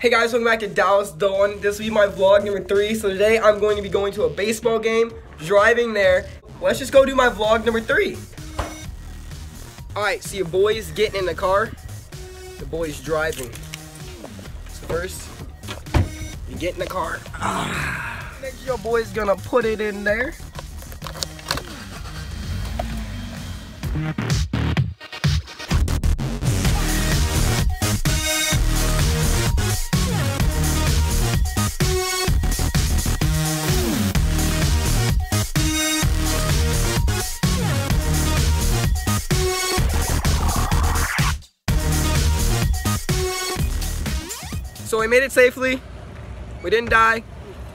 Hey guys, welcome back to Dallas Dalton. This will be my vlog number three. So today I'm going to be going to a baseball game, driving there. Let's just go do my vlog number three. Alright, so your boy's getting in the car. The boy's driving. So first, you get in the car. Next, your boy's gonna put it in there. So we made it safely. We didn't die,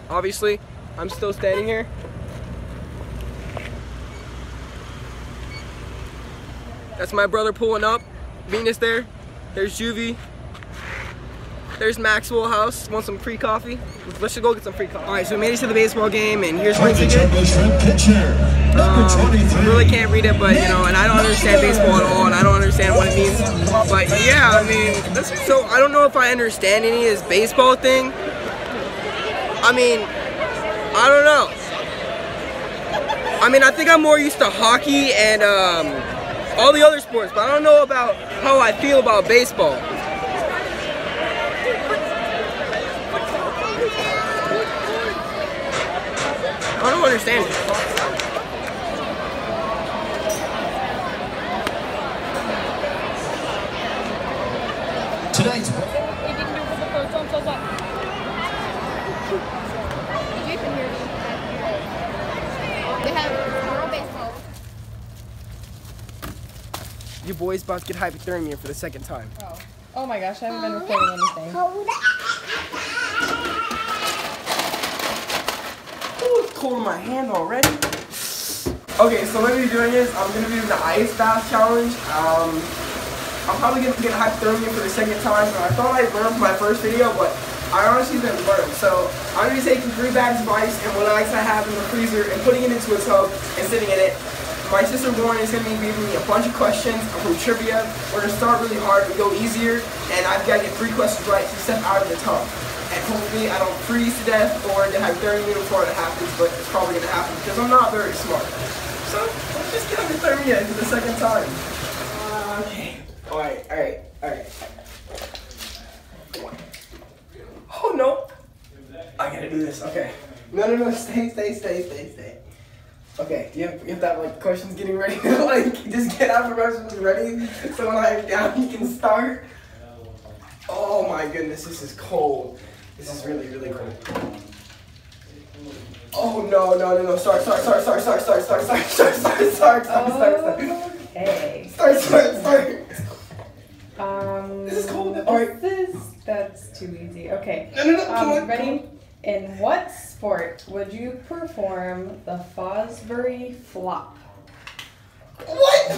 obviously. I'm still standing here. That's my brother pulling up. Venus there. There's Juvie. There's Maxwell House. Want some free coffee? Let's just go get some free coffee. All right, so we made it to the baseball game, and here's my ticket. Um, really can't read it, but you know, and I don't understand baseball at all, and I don't understand what it means. But yeah, I mean, that's, so I don't know if I understand any of this baseball thing. I mean, I don't know. I mean, I think I'm more used to hockey and um, all the other sports, but I don't know about how I feel about baseball. Don't understand it. Tonight's They have rural baseball. Your boy's about to get hypothermia for the second time. Oh. oh my gosh, I haven't been recording anything. Cold in my hand already. Okay, so what we're doing is I'm gonna be doing the ice bath challenge. Um, I'm probably gonna get hypothermia for the second time. I thought I burned for my first video, but I honestly didn't burn. So I'm gonna be taking three bags of ice and what ice I have in the freezer and putting it into a tub and sitting in it. My sister Lauren is gonna be giving me a bunch of questions from trivia. We're gonna start really hard and go easier, and I've gotta get three questions right to step out of the tub. And hopefully I don't freeze to death or get hypothermia before it happens, but it's probably gonna happen because I'm not very smart. So let's just get hypothermia for the second time. Uh, okay. Alright, alright, alright. Oh no! I gotta do this, okay. No, no, no, stay, stay, stay, stay, stay. Okay, you have, you have to have like questions getting ready. like, just get out the questions ready so when I'm down you can start. Oh my goodness, this is cold. This is really, really cold. Oh no, no, no, no, start, start, start, start, start, start, start, start, start, start, start, start, start, start. Okay. Start, start, start. Um. This is cold. Alright. This that's too easy. Okay. No, no, no, come Um, on. ready? In what sport would you perform the Fosbury flop? What?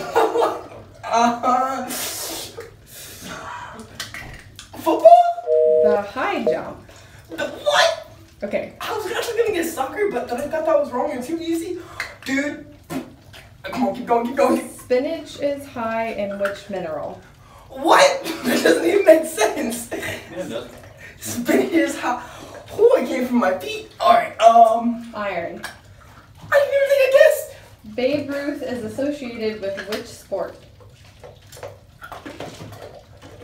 uh, football? The high jump. What? Okay. I was actually gonna get soccer, but then I thought that was wrong and too easy. Dude, come on, keep going, keep going. Spinach is high in which mineral? What? That doesn't even make sense. Spinach is high. Oh, it came from my feet. Alright, um. Iron. I didn't even think I guessed. Babe Ruth is associated with which sport?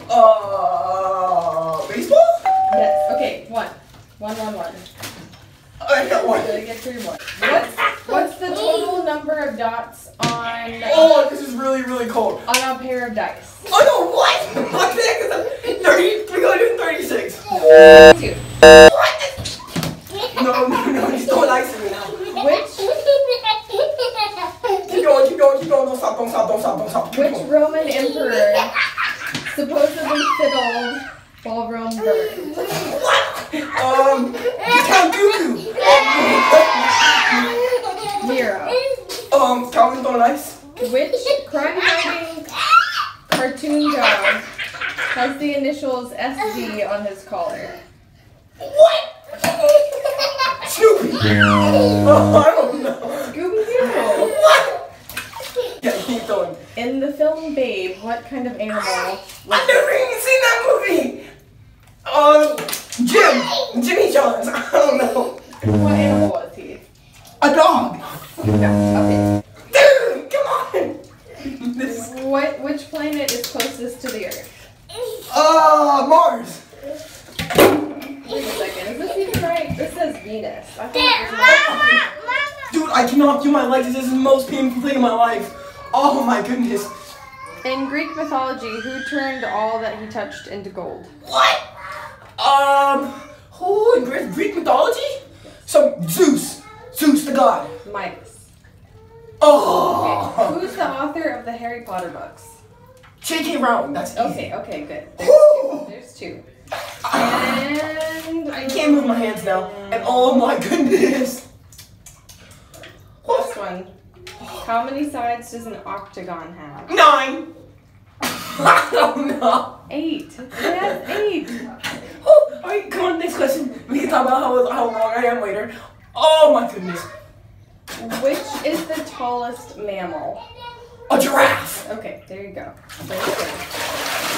Uh. Baseball? Yes. Okay. One. One. One. One. I got one. Gotta get through more. What's what's the total number of dots on Oh, this is really, really cold. on a pair of dice? Oh no, what? What the heck is that? 30, we're gonna do 36. Two. No, no, no, he's throwing ice at me now. Which Keep going, keep going, keep going. Don't stop, don't stop, don't stop, don't stop. Keep which going. Roman emperor supposedly fiddled while Rome burned? Um, Count Dooku. Nero. Um, Calvin throwing ice. Which crime-fighting cartoon dog has the initials SD on his collar? What? Snoopy. Oh, I don't know. Scooby-Doo. What? Yeah, keep going. In the film Babe, what kind of animal I've never even seen that movie. Um, Damn! Jimmy John's. I don't know. What animal is he? A dog. Okay. Dude, come on. This. What? Which planet is closest to the Earth? Uh, Mars. Wait a second. Is this even right? This says Venus. I it was Mars. Dude, I cannot feel my legs. This is the most painful thing in my life. Oh my goodness. In Greek mythology, who turned all that he touched into gold? What? Um, who in Greek, Greek mythology? Some Zeus. Zeus the god. Midas. Oh. Okay. Who's the author of the Harry Potter books? J.K. Rowling. That's easy. Okay, okay, good. There's two. There's two. And I can't move my hands now. And oh my goodness. Last one. How many sides does an octagon have? Nine. I don't know. Eight. It has eight. All right, come on, next question. We can talk about how, how long I am later. Oh my goodness. Which is the tallest mammal? A giraffe. Okay, there you go. Very good.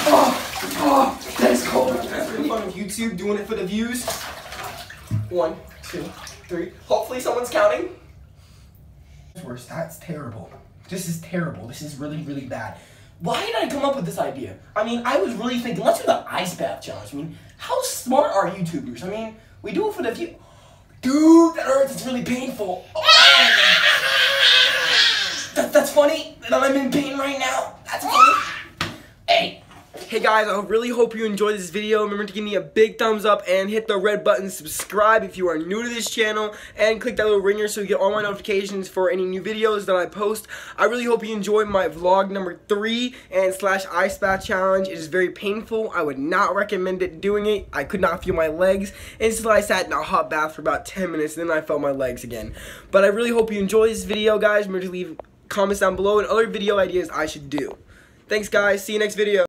Oh, oh, that is cold. That's really fun of YouTube doing it for the views. One, two, three. Hopefully someone's counting. Worse, that's terrible. This is terrible. This is really, really bad. Why did I come up with this idea? I mean, I was really thinking, let's do the ice bath challenge. I mean, how smart are YouTubers? I mean, we do it for the view. Dude, that hurts. It's really painful. Oh. That, that's funny that I'm in pain right now. That's funny. Hey. Guys, I really hope you enjoyed this video. Remember to give me a big thumbs up and hit the red button, subscribe if you are new to this channel, and click that little ringer so you get all my notifications for any new videos that I post. I really hope you enjoyed my vlog number three and slash ice bath challenge. It is very painful. I would not recommend it doing it. I could not feel my legs until I sat in a hot bath for about 10 minutes, and then I felt my legs again. But I really hope you enjoyed this video, guys. Remember to leave comments down below and other video ideas I should do. Thanks, guys. See you next video.